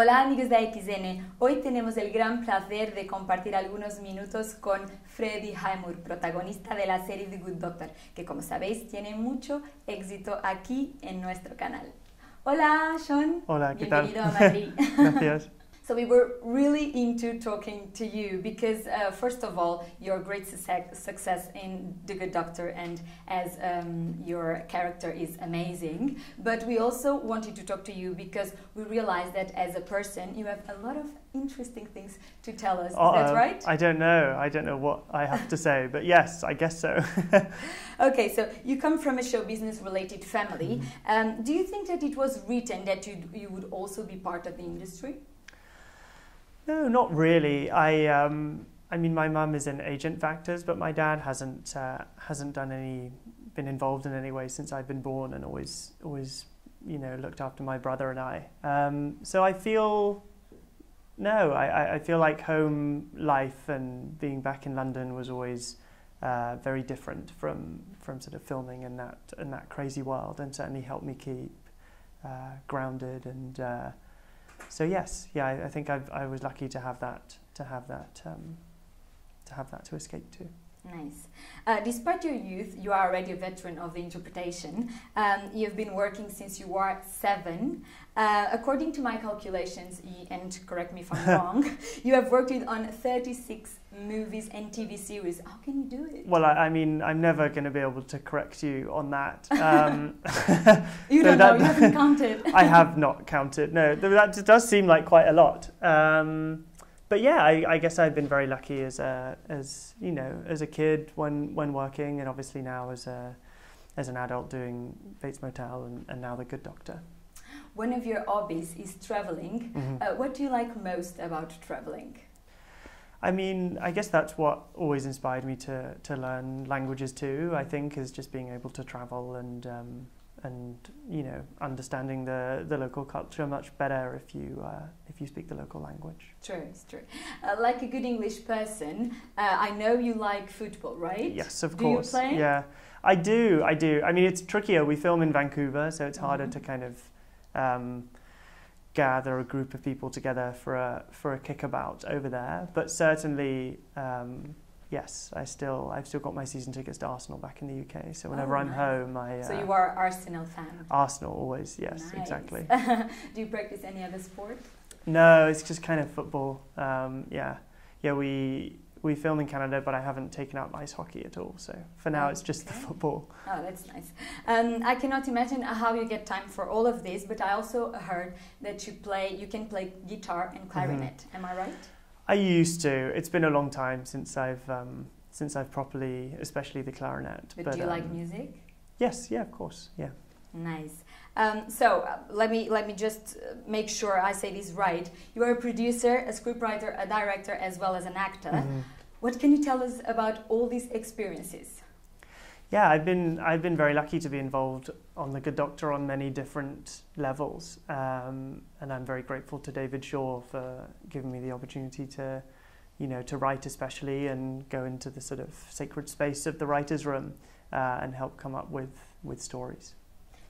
Hola amigos de XN, hoy tenemos el gran placer de compartir algunos minutos con Freddy Highmore, protagonista de la serie The Good Doctor, que como sabéis tiene mucho éxito aquí en nuestro canal. Hola Sean, Hola, ¿qué bienvenido tal? a Madrid. Gracias. So we were really into talking to you because, uh, first of all, your great success, success in The Good Doctor and as um, your character is amazing. But we also wanted to talk to you because we realized that as a person, you have a lot of interesting things to tell us. Is that right? I don't know. I don't know what I have to say, but yes, I guess so. Okay, so you come from a show business related family. Um, do you think that it was written that you, you would also be part of the industry? No, not really. I um, I mean, my mum is in agent factors, but my dad hasn't uh, hasn't done any been involved in any way since I've been born, and always always you know looked after my brother and I. Um, so I feel. No, I, I- feel like home life and being back in London was always uh, very different from from sort of filming in that in that crazy world, and certainly helped me keep uh, grounded. And uh, so yes, yeah, I, I think I've, I was lucky to have that to have that um, to have that to escape to. Nice. Uh, despite your youth, you are already a veteran of the interpretation. Um, you've been working since you were seven. Uh, according to my calculations, and correct me if I'm wrong, you have worked with on 36 movies and TV series. How can you do it? Well, I, I mean, I'm never going to be able to correct you on that. Um, You don't know, you haven't counted. I have not counted. No, that does seem like quite a lot. Um, but yeah, I, I guess I've been very lucky as a, as you know, as a kid when when working, and obviously now as a as an adult doing Bates Motel and, and now The Good Doctor. One of your hobbies is traveling. Mhm. Uh, what do you like most about traveling? I mean, I guess that's what always inspired me to, to learn languages too. I think is just being able to travel and um, and you know understanding the, the local culture much better if you uh, if you speak the local language. True, it's true. Uh, like a good English person, uh, I know you like football, right? Yes, of Do you course. play? Yeah, I do. I do. I mean, it's trickier. We film in Vancouver, so it's harder Mhm. to kind of um, gather a group of people together for a for a kickabout over there. But certainly, um, yes, I still I've still got my season tickets to Arsenal back in the UK. So whenever Oh, I'm home, I uh, So you are Arsenal fan. Arsenal always. Yes, Nice. exactly. Do you practice any other sport? No, it's just kind of football. Um, yeah, yeah. We we film in Canada, but I haven't taken up ice hockey at all. So for now, it's just the football. Oh, that's nice. Um, I cannot imagine how you get time for all of this, but I also heard that you play, you can play guitar and clarinet. Am I right? I used to. It's been a long time since I've um, since I've properly, especially the clarinet. But, do you like um, music? Yes, yeah, of course, yeah. Nice. Um, so uh, let me let me just uh, make sure I say this right. You are a producer, a scriptwriter, a director, as well as an actor. Mhm. What can you tell us about all these experiences? Yeah, I've been I've been very lucky to be involved on the Good Doctor on many different levels, um, and I'm very grateful to David Shore for giving me the opportunity to, you know, to write especially and go into the sort of sacred space of the writers' room uh, and help come up with with stories.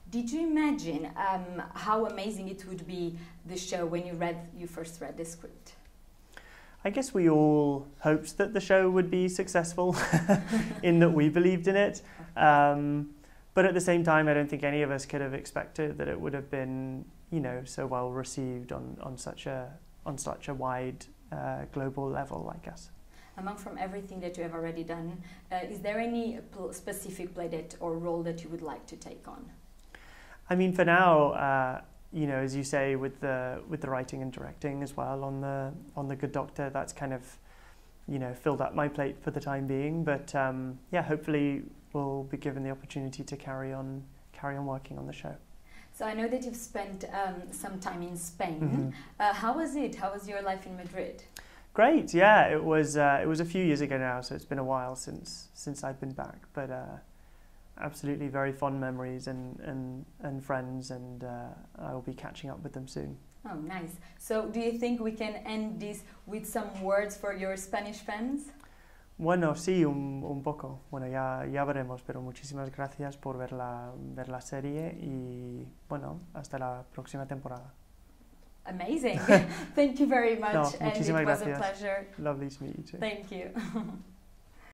Did you imagine um, how amazing it would be the show when you read you first read the script? I guess we all hoped that the show would be successful in that we believed in it. Um, but at the same time, I don't think any of us could have expected that it would have been, you know, so well received on, on such a on such a wide uh, global level, I guess. Among from everything that you have already done, uh, is there any pl- specific play that or role that you would like to take on? I mean, for now, uh, you know, as you say, with the with the writing and directing as well on the on the Good Doctor, that's kind of, you know, filled up my plate for the time being. But um, yeah, hopefully we'll be given the opportunity to carry on carry on working on the show. So I know that you've spent um, some time in Spain. Mhm. Uh, how was it? How was your life in Madrid? Great, yeah, it was uh, it was a few years ago now, so it's been a while since since I've been back, but. Uh, Absolutely, very fond memories and, and, and friends, and uh, I'll be catching up with them soon. Oh, nice. So, do you think we can end this with some words for your Spanish fans? Bueno, sí, un, un poco. Bueno, ya, ya veremos, pero muchísimas gracias por ver la, ver la serie y, bueno, hasta la próxima temporada. amazing. Thank you very much, No, and it muchísimas was a gracias. pleasure. Lovely to meet you too. Thank you.